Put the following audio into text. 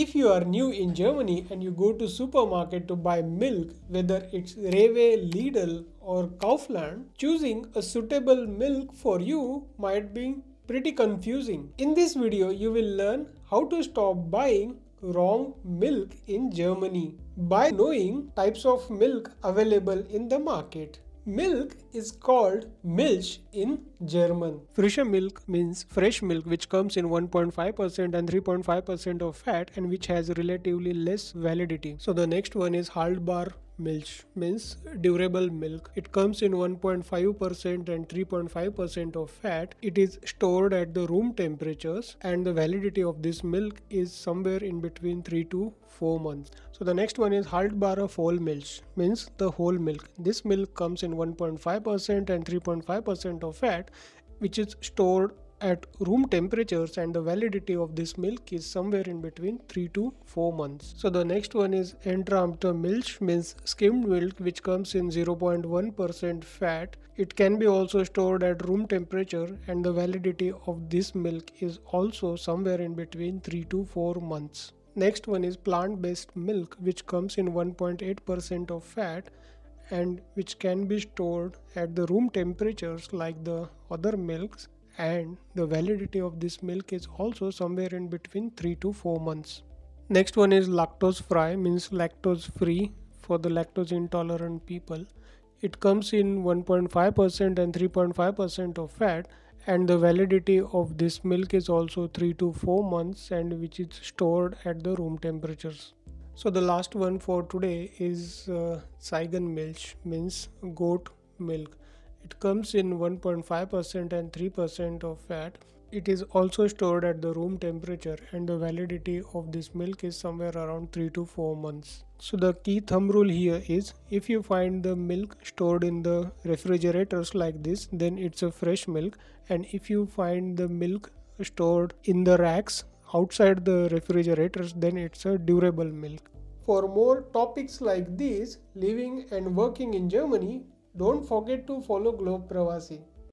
If you are new in Germany and you go to supermarket to buy milk, whether it's Rewe, Lidl or Kaufland, choosing a suitable milk for you might be pretty confusing. In this video, you will learn how to stop buying wrong milk in Germany by knowing types of milk available in the market. Milk is called Milch in German. Frische milk means fresh milk which comes in 1.5% and 3.5% of fat and which has relatively less validity. So the next one is Haltbar Milch means durable milk. It comes in 1.5% and 3.5% of fat. It is stored at the room temperatures and the validity of this milk is somewhere in between 3 to 4 months. So the next one is Haltbare Vollmilch means the whole milk. This milk comes in 1.5% and 3.5% of fat which is stored at room temperatures and the validity of this milk is somewhere in between 3 to 4 months. So the next one is Entrahmte Milch means skimmed milk which comes in 0.1% fat. It can be also stored at room temperature and the validity of this milk is also somewhere in between 3 to 4 months. Next one is plant-based milk which comes in 1.8% of fat and which can be stored at the room temperatures like the other milks and the validity of this milk is also somewhere in between 3 to 4 months. Next one is lactose free means lactose free for the lactose intolerant people. It comes in 1.5% and 3.5% of fat and the validity of this milk is also 3 to 4 months and which is stored at the room temperatures. So the last one for today is uh, Ziegen milk means goat milk it comes in 1.5% and 3% of fat. It is also stored at the room temperature and the validity of this milk is somewhere around 3 to 4 months. So the key thumb rule here is if you find the milk stored in the refrigerators like this then it's a fresh milk and if you find the milk stored in the racks outside the refrigerators then it's a durable milk. For more topics like these, living and working in Germany, don't forget to follow Globe Pravasi.